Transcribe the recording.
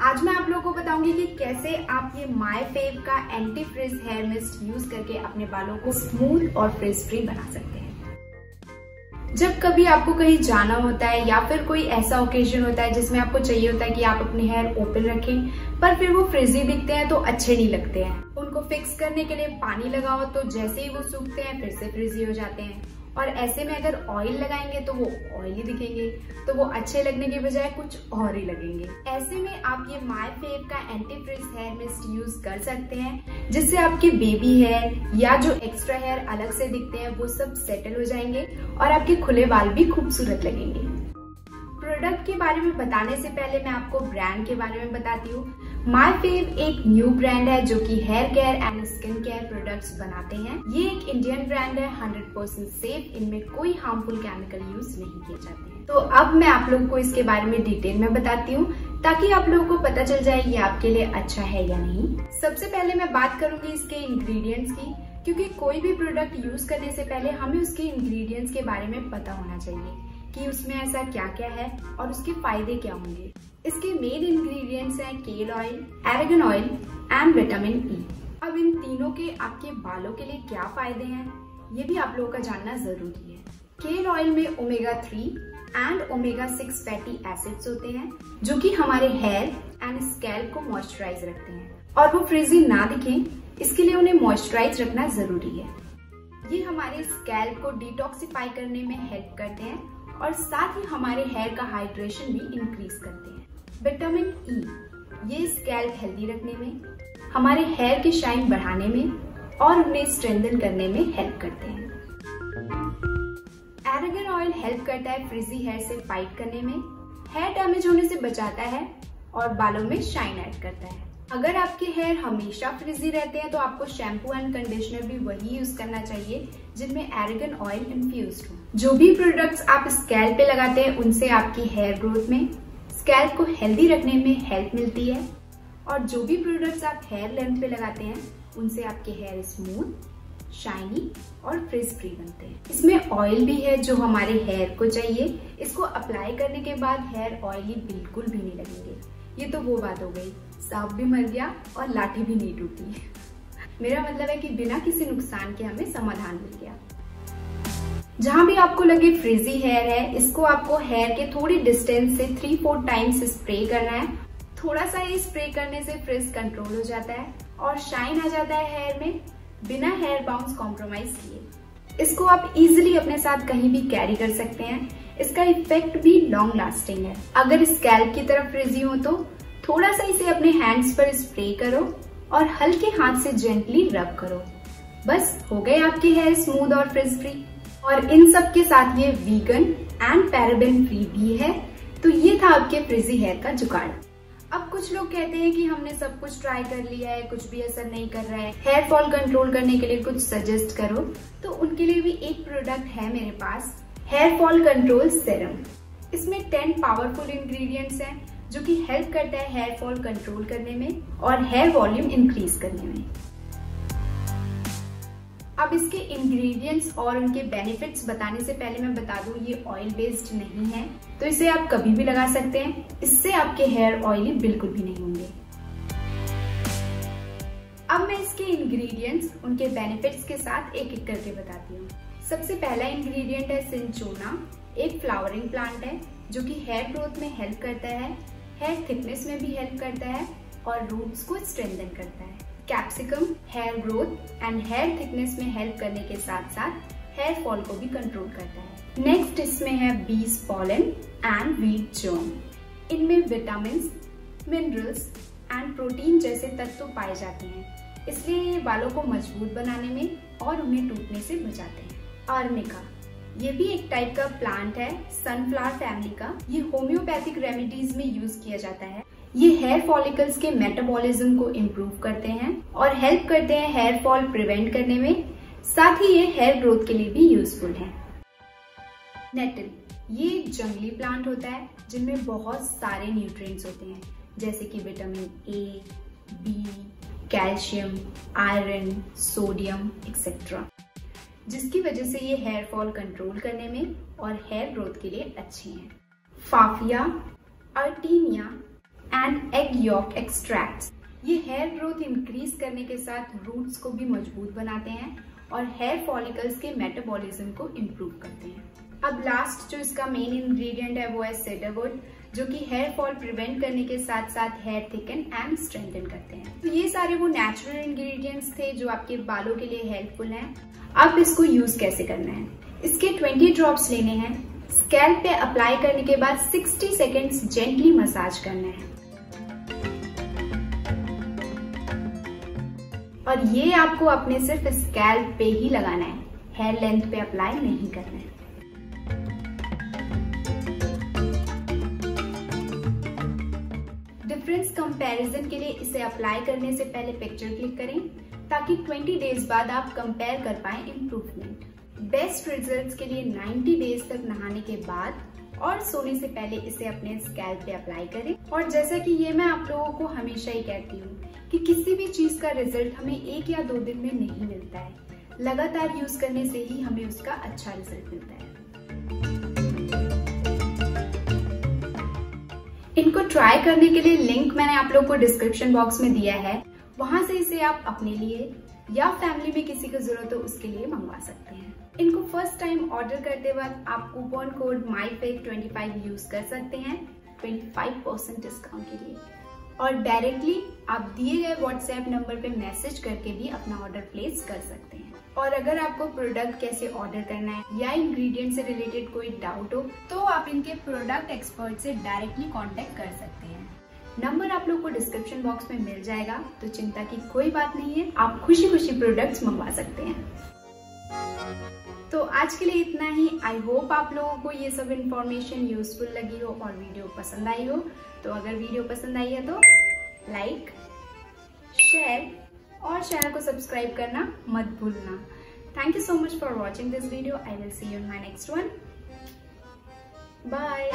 आज मैं आप लोगों को बताऊँगी कि कैसे आप ये माई फेव का anti frizz hair mist use करके अपने बालों को स्मूथ और फ्रिज फ्री बना सकते हैं। जब कभी आपको कहीं जाना होता है या फिर कोई ऐसा ओकेजन होता है जिसमें आपको चाहिए होता है कि आप अपने हेयर ओपन रखें, पर फिर वो फ्रिजी दिखते हैं तो अच्छे नहीं लगते हैं। उनको फिक्स करने के लिए पानी लगाओ तो जैसे ही वो सूखते हैं, फिर से फ्रिजी हो जाते हैं। और ऐसे में अगर ऑयल लगाएँगे तो वो ऑयली दिखेंगे तो वो अच्छे लगने के बजाय कुछ और ही लगेंगे। ऐसे में आप ये माई फेव का anti frizz hair mist use कर सकते हैं, जिससे आपके बेबी हेयर या जो एक्स्ट्रा हेयर अलग से दिखते हैं, वो सब सेटल हो जाएँगे और आपके खुले बाल भी खूबसूरत लगेंगे। प्रोडक्ट के बारे में बताने से पहले मैं आपको ब्रांड के बारे में बताती हूँ। माई फेव एक न्यू ब्रांड है जो कि hair care and skin care products बनाते हैं। ये एक इंडियन ब्रांड है 100% सेफ़ इनमें कोई हार्मफुल केमिकल यूज़ नहीं किए जाते हैं। तो अब मैं आप लोगों को इसके बारे में डिटेल में बताती हूँ, ताकि आप लोगों को पता चल जाए ये आपके लिए अच्छा है या नहीं। सबसे पहले मैं बात करूँगी इसके इंग्रेडिएंट्स की, क्योंकि कोई भी प्रोडक्ट यूज़ करने से पहले हमें उसके इंग्रेडिएंट्स के बारे में पता होना चाहिए कि उसमें ऐसा क्या क्या है और उसके फ़ायदे क्या होंगे। इसके मेन इंग्रेडिएंट्स हैं kale oil argan oil and vitamin E अब इन तीनों के आपके बालों के लिए क्या फ़ायदे हैं? ये भी आप लोगों का जानना ज़रूरी है। केल ऑयल में omega three and omega six fatty acids होते हैं, जो कि हमारे हेयर एंड स्कैल्प को मॉइस्चराइज रखते हैं। और वो फ्रीजी ना दिखे, इसके लिए उन्हें मॉइस्चराइज रखना ज़रूरी है। ये हमारे स्कैल्प को डिटॉक्सिफाई करने में हेल्प करते हैं और साथ ही हमारे हेयर का हाइड्रेशन भी इंक्रीज करते हैं। विटामिन ई e, ये स्कैल्प हेल्दी रखने में हमारे हेयर की शाइन बढ़ाने में और उन्हें स्ट्रेंथन करने में हेल्प करते हैं। एरेगन ऑयल हेल्प करता है फ्रिजी हेयर से फाइट करने में। हेयर डैमेज होने से बचाता है और बालों में शाइन ऐड करता है। अगर आपके हेयर हमेशा फ्रिजी रहते हैं तो आपको शैम्पू एंड कंडीशनर भी वही यूज़ करना चाहिए, जिनमें एरेगन ऑयल इन्फ्यूज हो। जो भी प्रोडक्ट्स आप स्कैल्प पे लगाते हैं, उनसे आपकी हेयर ग्रोथ में स्कैल्प को हेल्दी रखने में हेल्प मिलती है। और जो भी प्रोडक्ट्स आप हेयर लेंथ पे लगाते हैं, उनसे आपके हेयर स्मूथ शाइनी और फ्रिज फ्री बनते हैं। इसमें ऑयल भी है जो हमारे हेयर को चाहिए। इसको अप्लाई करने के बाद हेयर ऑयली बिल्कुल भी नहीं लगेंगे। ये तो वो बात हो गई। सांप भी मर गया और लाठी भी नहीं टूटी। मेरा मतलब है कि बिना किसी नुकसान के हमें समाधान मिल गया। जहाँ भी आपको लगे फ्रिजी हेयर है, इसको आपको हेयर के थोड़ी डिस्टेंस से थ्री फोर टाइम्स स्प्रे करना है। थोड़ा सा ये स्प्रे करने से फ्रिज कंट्रोल हो जाता है और शाइन आ जाता है हेयर में बिना हेयर बाउंस कॉम्प्रोमाइज किए। इसको आप इजिली अपने साथ कहीं भी कैरी कर सकते हैं। इसका इफ़ेक्ट भी लॉन्ग लास्टिंग है। अगर स्कैल्प की तरफ़ फ्रिजी हो तो थोड़ा सा इसे अपने हैंड्स पर स्प्रे करो और हल्के हाथ से जेंटली रब करो। बस, हो गए आपके हेयर स्मूथ और फ्रिज फ्री और इन सब के साथ ये वीगन एंड पैराबेन फ्री भी है। तो ये था आपके फ्रिजी हेयर का जुगाड़। अब कुछ लोग कहते हैं कि हमने सब कुछ ट्राई कर लिया है, कुछ भी असर नहीं कर रहा है। हेयर फॉल कंट्रोल करने के लिए कुछ सजेस्ट करो। तो उनके लिए भी एक प्रोडक्ट है मेरे पास हेयर फॉल कंट्रोल सेरम इसमें टेन पावरफुल इंग्रेडिएंट्स हैं, जो कि हेल्प करता है हेयर फॉल कंट्रोल करने में और हेयर वॉल्यूम इंक्रीज करने में। अब इसके इंग्रेडिएंट्स और उनके बेनिफिट्स बताने से पहले मैं बता दूँ, ये ऑयल बेस्ड नहीं है तो इसे आप कभी भी लगा सकते हैं। इससे आपके हेयर ऑयली बिल्कुल भी नहीं होंगे। अब मैं इसके इंग्रेडिएंट्स उनके बेनिफिट्स के साथ एक एक करके बताती हूँ। सबसे पहला इंग्रेडिएंट है सिंचोना एक फ्लावरिंग प्लांट है, जो कि हेयर ग्रोथ में हेल्प करता है हेयर थिकनेस में भी हेल्प करता है, और रूट्स को स्ट्रेंथन करता है। Capsicum hair growth and hair thickness में हेल्प करने के साथ साथ हेयर फॉल को भी कंट्रोल करता है। नेक्स्ट इसमें है bees pollen and wheat germ इनमें विटामिन मिनरल्स एंड प्रोटीन जैसे तत्व पाए जाते हैं। इसलिए ये बालों को मज़बूत बनाने में और उन्हें टूटने से बचाते हैं। आर्निका ये भी एक टाइप का प्लांट है सनफ्लावर फैमिली का। ये होम्योपैथिक रेमेडीज में यूज़ किया जाता है। ये हेयर फॉलिकल्स के मेटाबॉलिज्म को इम्प्रूव करते हैं और हेल्प करते हैं हेयर फॉल प्रिवेंट करने में। साथ ही ये हेयर ग्रोथ के लिए भी यूजफुल है। नेटल ये जंगली प्लांट होता है, जिनमें बहुत सारे न्यूट्रिएंट्स होते हैं, जैसे कि vitamin A B calcium iron sodium etcetera जिसकी वजह से ये हेयर फॉल कंट्रोल करने में और हेयर ग्रोथ के लिए अच्छे हैं। फाफिया अर्टीनिया एंड एग योक एक्सट्रैक्ट ये हेयर ग्रोथ इंक्रीज करने के साथ रूट्स को भी मज़बूत बनाते हैं और हेयर फॉलिकल्स के मेटाबॉलिज्म को इम्प्रूव करते हैं। अब लास्ट जो इसका मेन इंग्रेडिएंट है वो है सेडरवुड जो कि हेयर फॉल प्रिवेंट करने के साथ साथ हेयर थिकन एंड स्ट्रेंथन करते हैं। तो ये सारे वो नेचुरल इंग्रेडिएंट्स थे जो आपके बालों के लिए हेल्पफुल हैं। अब इसको यूज़ कैसे करना है? इसके 20 ड्रॉप्स लेने हैं। स्कैल्प पे अप्लाई करने के बाद 60 सेकेंड्स जेंटली मसाज करना है। और ये आपको अपने सिर्फ़ स्कैल्प पे ही लगाना है। हेयर लेंथ पे अप्लाई नहीं करना है। डिफरेंस कंपैरिजन के लिए इसे अप्लाई करने से पहले पिक्चर क्लिक करें, ताकि 20 डेज़ बाद आप कंपेयर कर पाए इम्प्रूवमेंट बेस्ट रिजल्ट्स के लिए 90 डेज़ तक नहाने के बाद और सोने से पहले इसे अपने स्कैल्प पे अप्लाई करें। और जैसा कि ये मैं आप लोगों को हमेशा ही कहती हूँ कि किसी भी चीज़ का रिज़ल्ट हमें एक या दो दिन में नहीं मिलता है। लगातार यूज़ करने से ही हमें उसका अच्छा रिज़ल्ट मिलता है। इनको ट्राई करने के लिए लिंक मैंने आप लोग को डिस्क्रिप्शन बॉक्स में दिया है। वहाँ से इसे आप अपने लिए या फैमिली में किसी को ज़रूरत हो उसके लिए मंगवा सकते हैं। इनको फ़र्स्ट टाइम ऑर्डर करते वक्त आप coupon code My Fav twenty five use कर सकते हैं। ट्वेंटी फाइव परसेंट डिस्काउंट के लिए। और डायरेक्टली आप दिए गए व्हाट्सएप नंबर पे मैसेज करके भी अपना ऑर्डर प्लेस कर सकते हैं। और अगर आपको प्रोडक्ट कैसे ऑर्डर करना है या इंग्रेडिएंट से रिलेटेड कोई डाउट हो तो आप इनके प्रोडक्ट एक्सपर्ट से डायरेक्टली कांटेक्ट कर सकते हैं। नंबर आप लोग को डिस्क्रिप्शन बॉक्स में मिल जाएगा तो चिंता की कोई बात नहीं है। आप खुशी खुशी प्रोडक्ट्स मंगवा सकते हैं। तो आज के लिए इतना ही। आई होप आप लोगों को ये सब इन्फॉर्मेशन यूजफुल लगी हो और वीडियो पसंद आई हो। तो अगर वीडियो पसंद आई है तो लाइक शेयर और चैनल को सब्सक्राइब करना मत भूलना। Thank you so much for watching this video I will see you in my next one bye